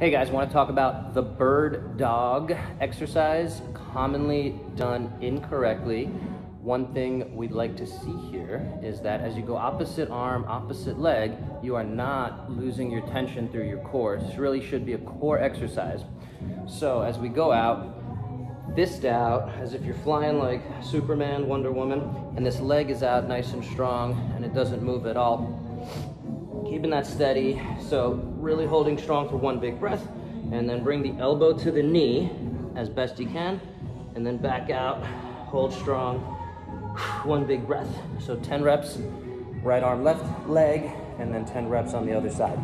Hey guys, want to talk about the bird dog exercise, commonly done incorrectly. One thing we'd like to see here is that as you go opposite arm, opposite leg, you are not losing your tension through your core. This really should be a core exercise. So as we go out, fist out as if you're flying like Superman, Wonder Woman, and this leg is out nice and strong and it doesn't move at all keeping that steady. So really holding strong for one big breath and then bring the elbow to the knee as best you can and then back out, hold strong, one big breath. So 10 reps, right arm, left leg, and then 10 reps on the other side.